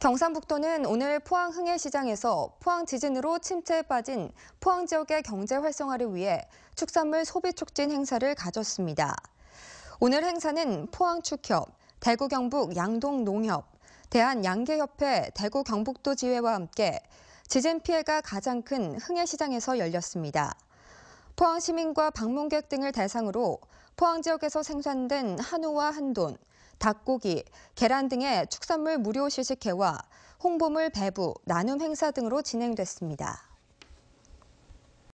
경상북도는 오늘 포항 흥해시장에서 포항 지진으로 침체에 빠진 포항 지역의 경제 활성화를 위해 축산물 소비 촉진 행사를 가졌습니다. 오늘 행사는 포항 축협, 대구 경북 양동 농협, 대한 양계협회 대구 경북도 지회와 함께 지진 피해가 가장 큰 흥해시장에서 열렸습니다. 포항 시민과 방문객 등을 대상으로 포항 지역에서 생산된 한우와 한돈, 닭고기, 계란 등의 축산물 무료 시식회와 홍보물 배부, 나눔 행사 등으로 진행됐습니다.